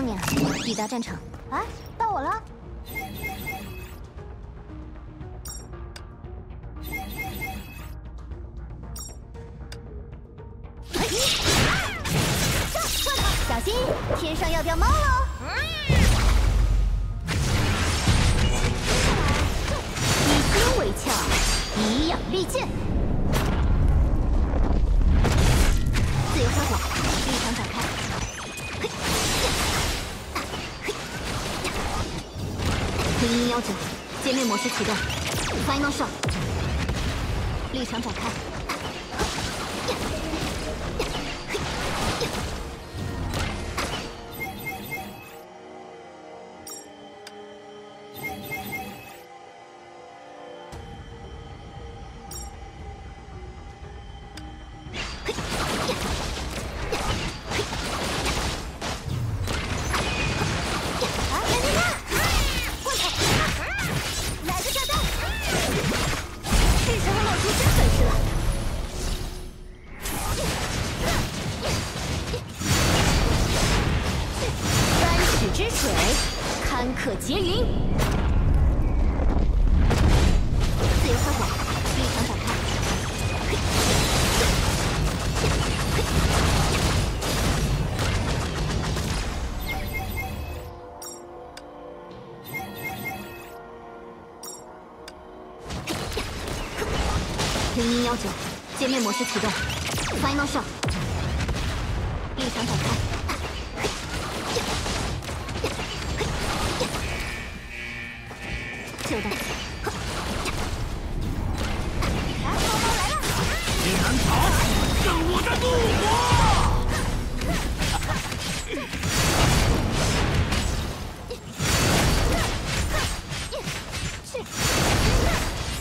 你抵达战场。哎，到我了。小心，天上要掉猫了！启动，Final Shot，立场展开。就到。来，宝宝来了！你难逃我的怒火！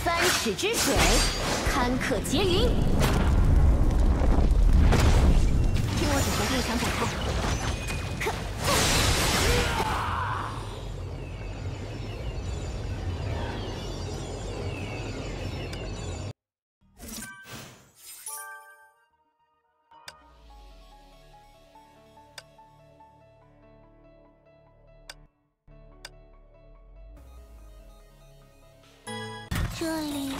三尺之水。坎坷劫云，指挥，立场展开。这里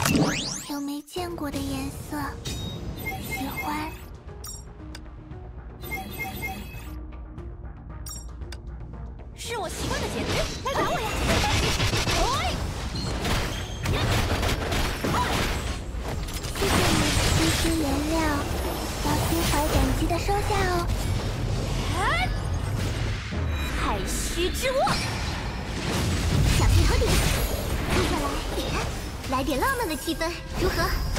有没见过的颜色，来。点浪漫的气氛，如何？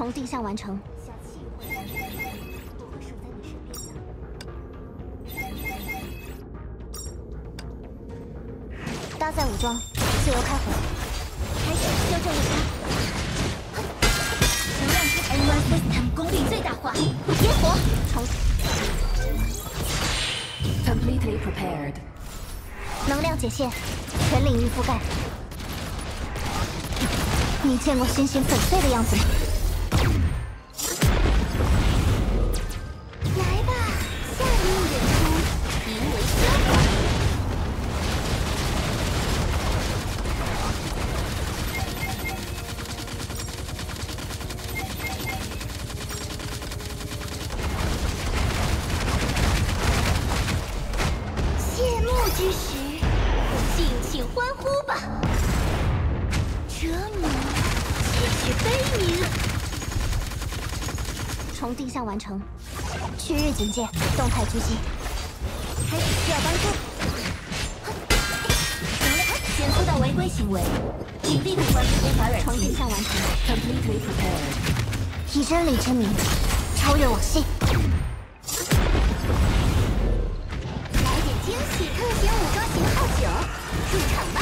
从定向完成。搭载武装，自由开火，开始修正误差。能量之 N1 System 功率最大化，野火重 Completely prepared. 能量解线，全领域覆盖。你见过星星粉碎的样子吗？完成，区域警戒，动态狙击，开始需要帮助。减速到违规行为，警惕关注无法软从地下完成，Completely prepared. 以真理之名，超越往昔。来点惊喜！特选武装型号九，入场吧！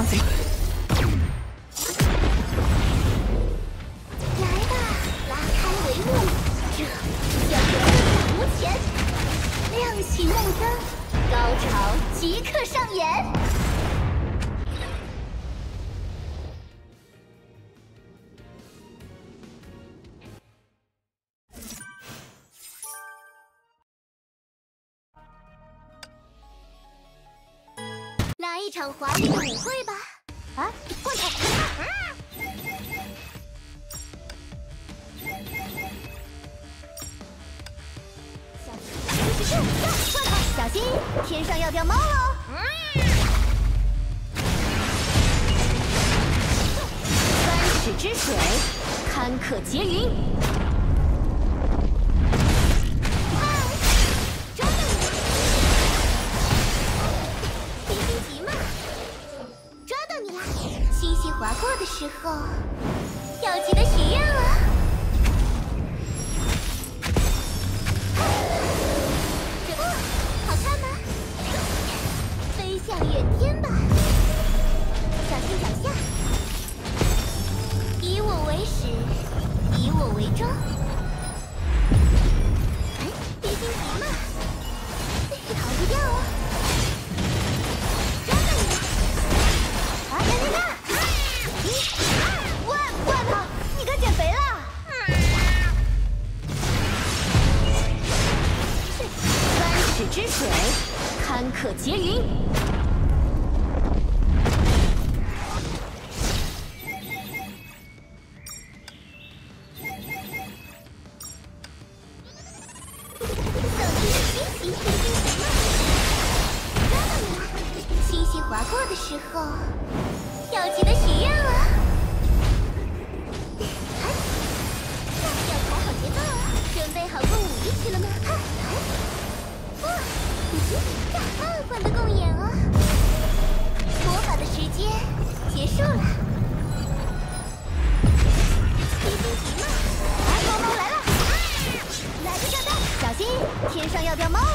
来吧，拉开帷幕，这叫做大无前，亮起梦灯，高潮即刻上演。来一场华丽的舞会。поедешь. 天上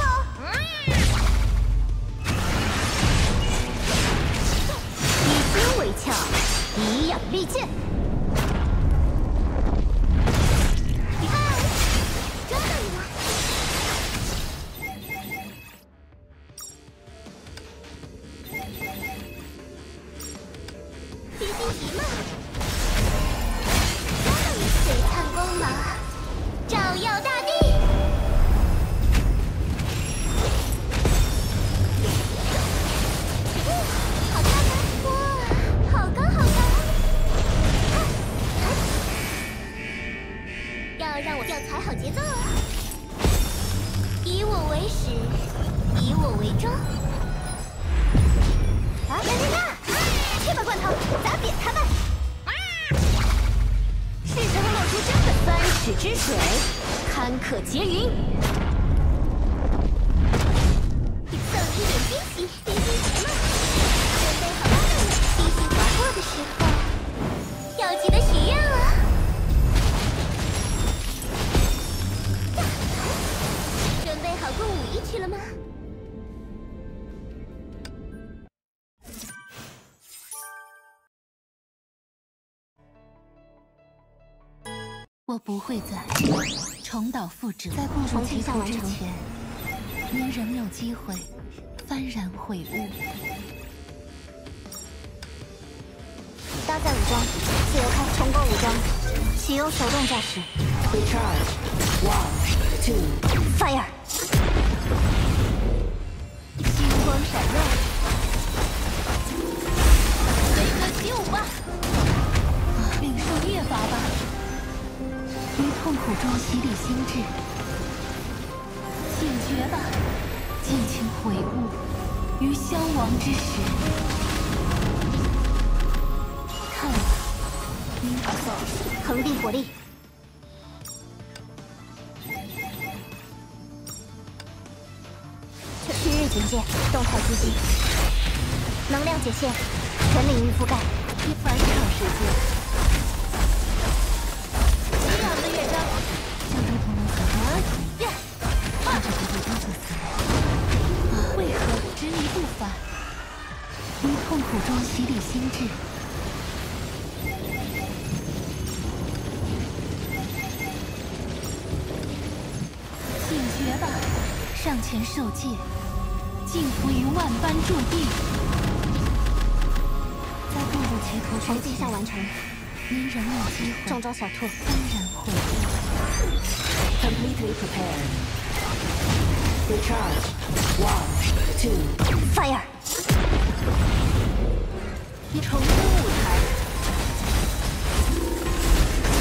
坷结云。送一点惊喜，冰冰球吗？准备好了，星星划过的时候，要记得许愿哦。准备好过五一去了吗？我不会再重蹈覆辙，在步入歧途之前，您仍有机会幡然悔悟。搭载武装，自由开，重构武装，启用手动驾驶。Fire！星光闪耀，随波起舞吧，领受夜罚吧，于痛苦中洗礼心智，醒觉吧，尽情悔悟于消亡之时。看吧，您恒定火力，旭日警戒，动态狙击，能量解限，全领域覆盖。一返场时间。痛苦中洗礼心智。醒觉吧，上前受戒，敬服于万般注定。在步入歧途之前，像完成，您仍有机会中招小兔。幡然悔悟。Completely prepared. Recharge. One, two. Fire！重登舞台，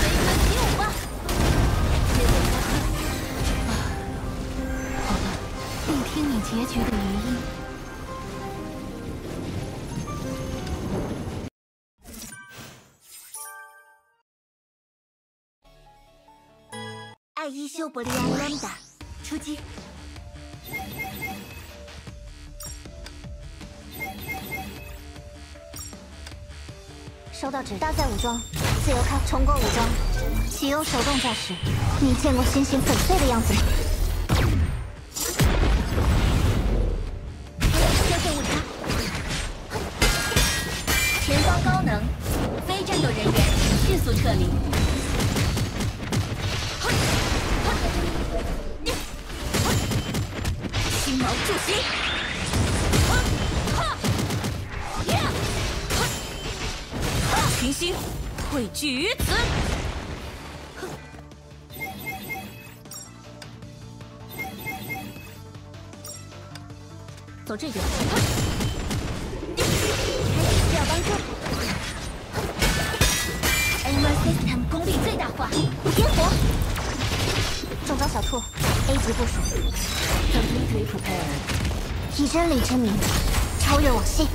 随波起舞吧！好吧，聆听你结局的余音。爱伊修伯利安兰达，出击！收到指，搭载武装，自由开，重构武装，启用手动驾驶。你见过星星粉碎的样子吗？走这边。需要帮助。Aimer System 功力最大化，烟火，中招小兔，A 级部署。Completely prepared。以真理之名，超越往昔。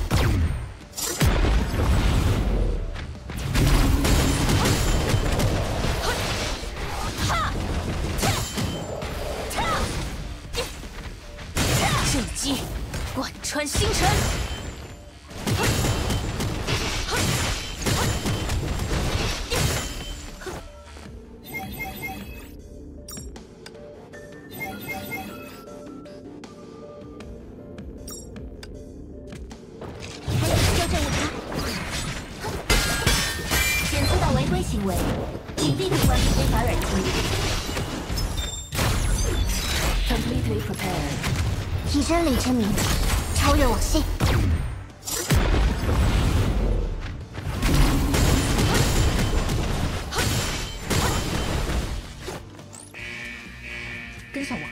跟上我。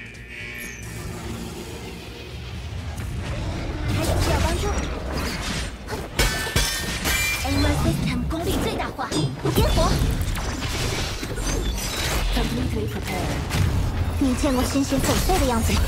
还有需要帮助？Aimer System 功率最大化，烟火，Completely 你见过星星粉碎的样子吗？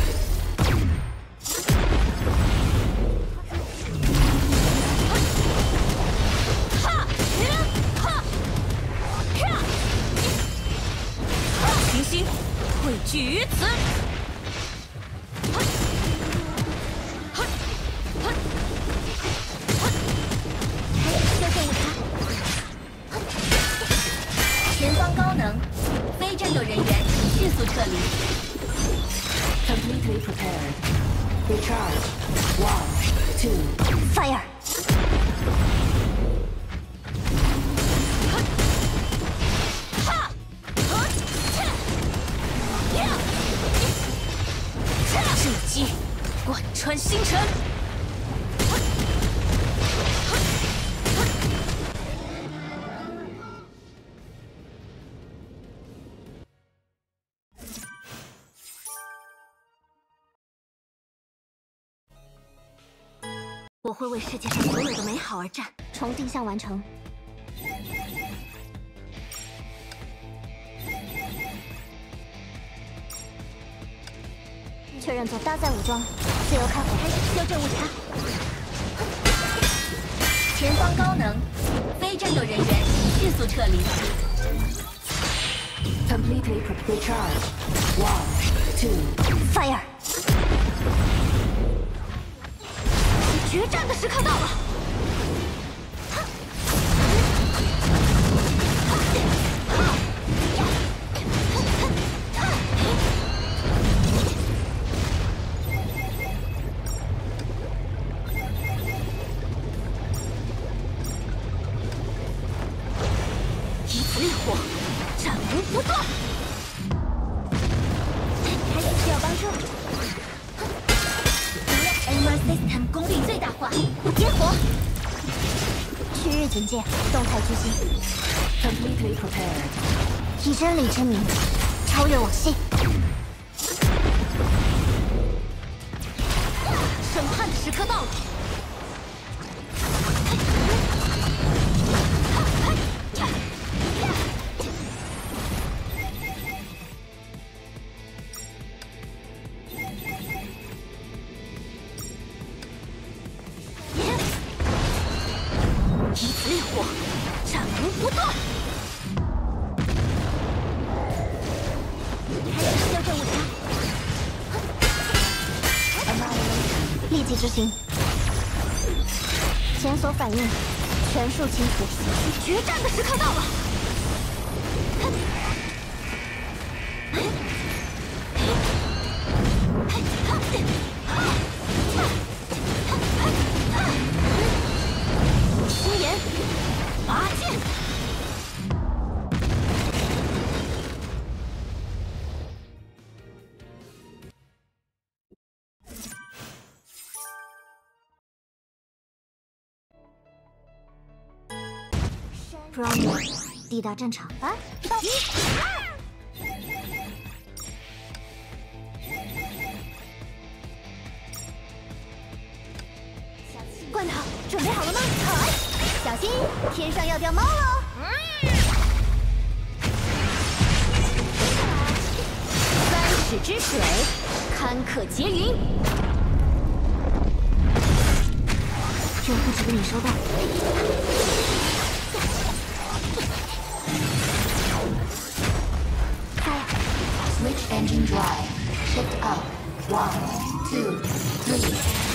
贯穿星辰。我会为世界上所有的美好而战。重定向完成。确认做搭载武装，自由开火，开始修正误差。前方高能，非战斗人员请迅速撤离。Completely recharge. One, two. Fire！决战的时刻到了。区域警戒，动态居心，Completely prepared. 以真理之名，超越往昔。立即执行。检索反应，全数清除。决战的时刻到了。星岩，拔剑。不让你抵达战场。啊，到。罐头准备好了吗？好，小心，天上要掉猫喽！三尺之水，堪可结云。这不值得你收到。Drive. Shift up. One, two, three.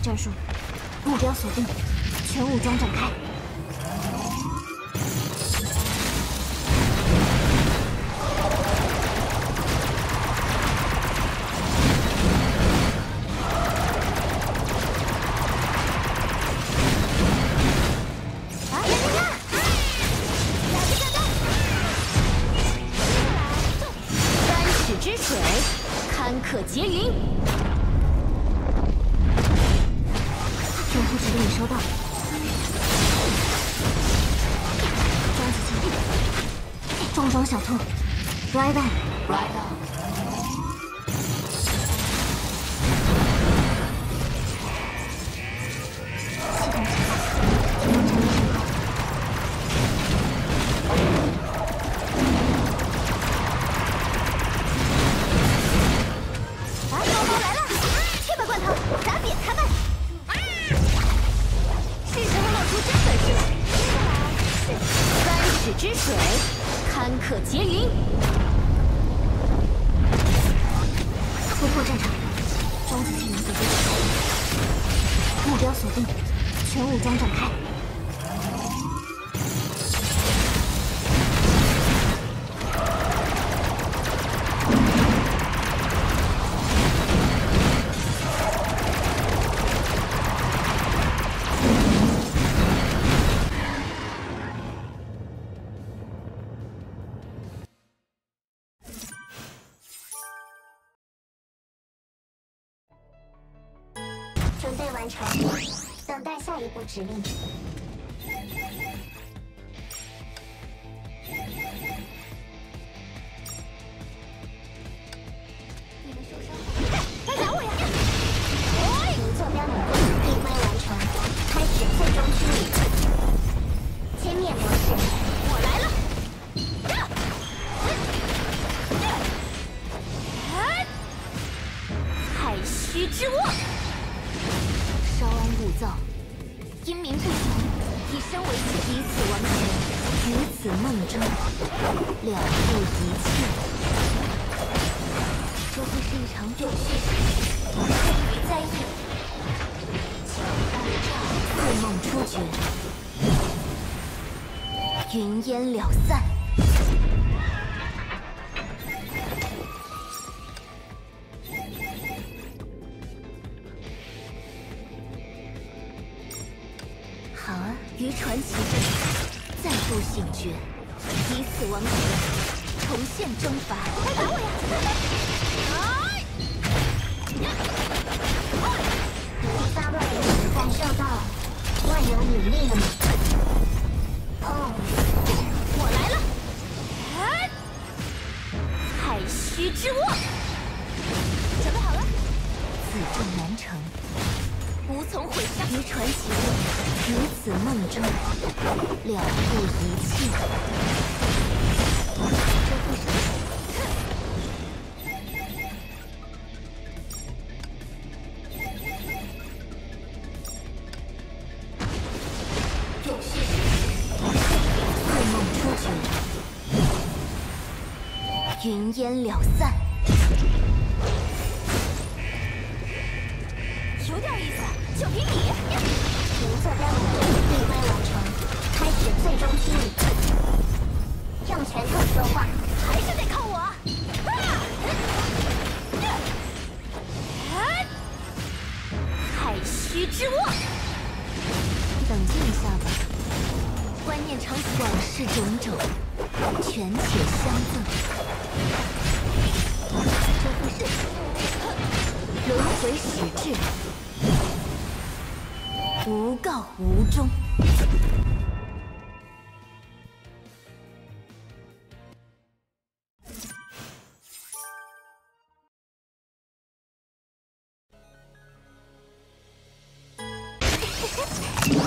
战术，目标锁定，全武装展开。世之水，堪可劫云。突破战场，装极技能得到，目标锁定，全武装展开。指令。你们受伤了？来打我呀！无坐标稳定，闭关完成，开始最终清理。歼灭模式，我来了！海虚之握。造，阴冥不朽，以身为界，以此王权，于此梦中了悟一切。这会是一场永续生于灾异。似梦初觉，云烟了散。此阵难成。无从毁杀，于传奇于此梦中了悟一切。梦初觉，云烟了散。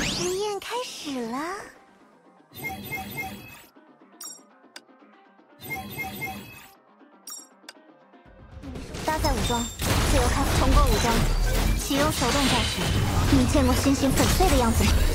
实验开始了。搭载武装，自由开，通过武装，启用手动驾驶。你见过星星粉碎的样子吗？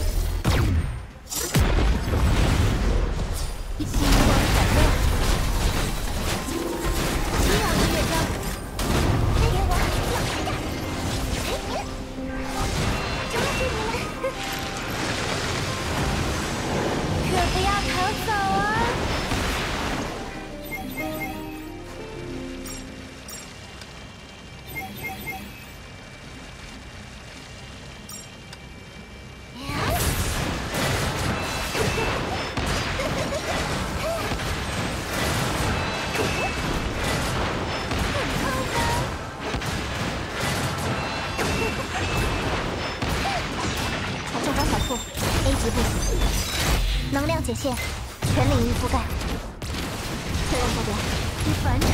解线，全领域覆盖。确认目标，已返场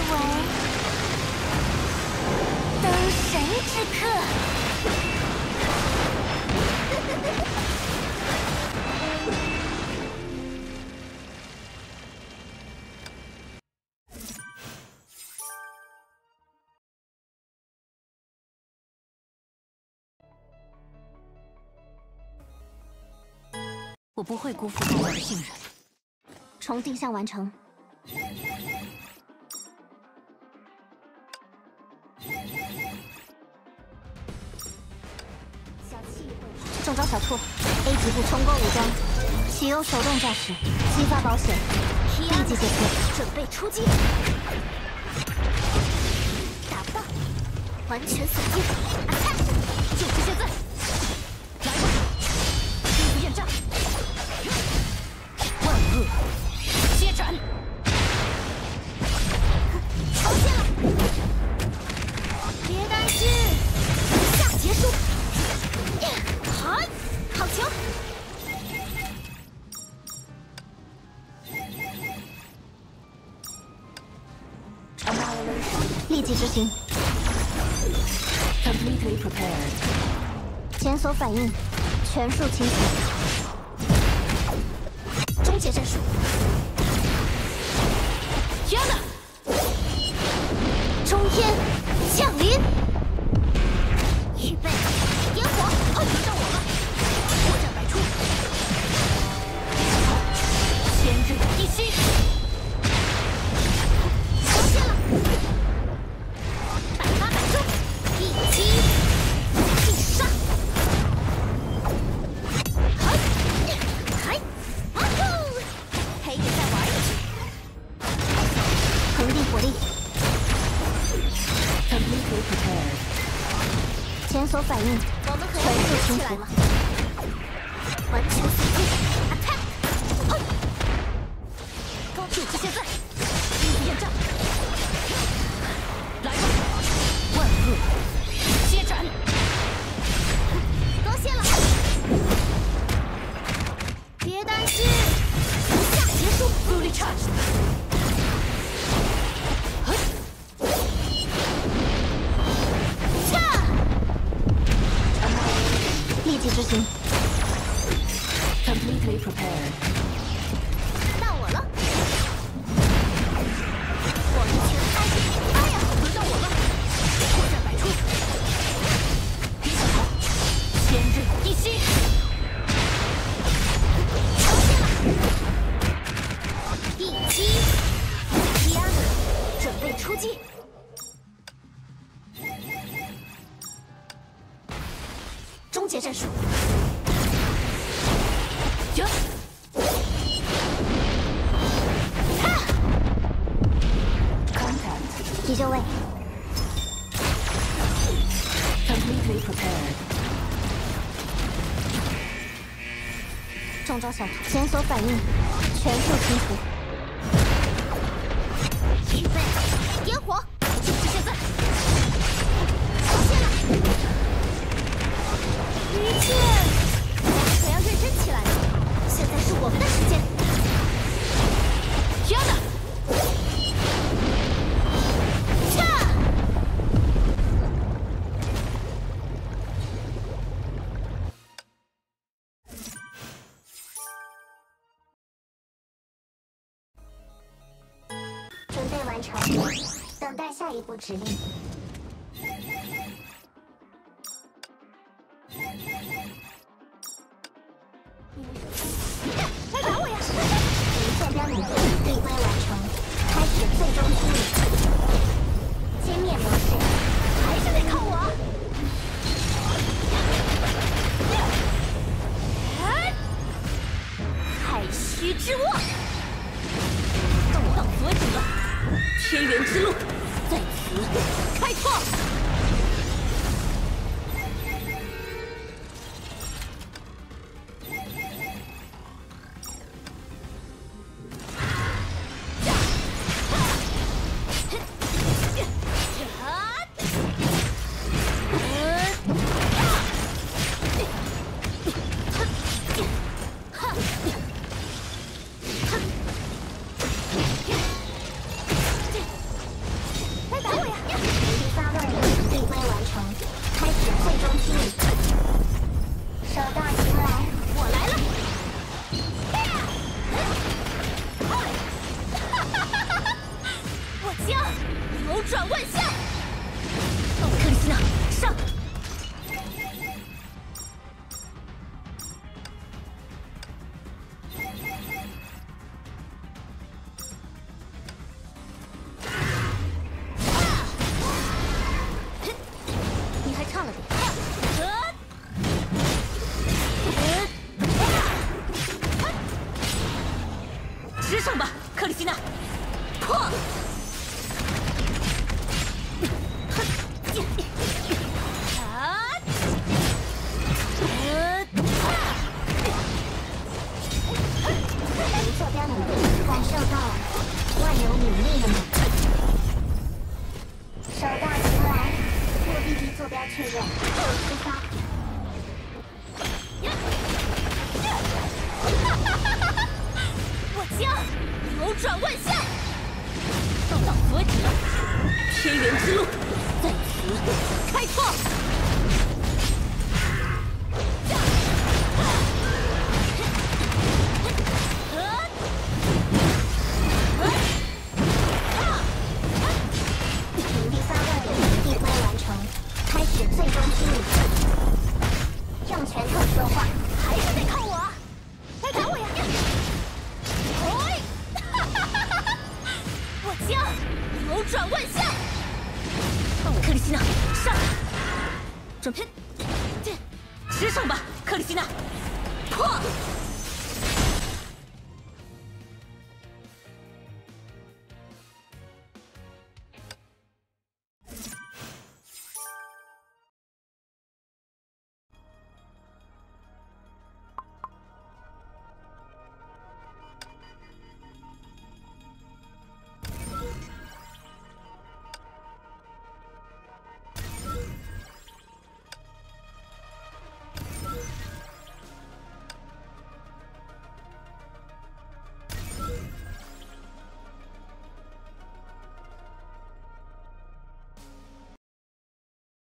为灯神之客。我不会辜负各位的信任。重定向完成。小兔，A 级步冲锋武装，启用手动驾驶，激发保险，立即解决，准备出击。打不到，完全锁定，就是现在。来吧，永不厌战，万恶接斩！行。Completely prepared。检索反应，全数清除。终结战术，急救位，completely prepared。中招小兔，检索反应，全数清除。预备，点火，就是现在！出现了。一切，可要认真起来了。现在是我们的时间。天哪！我指令。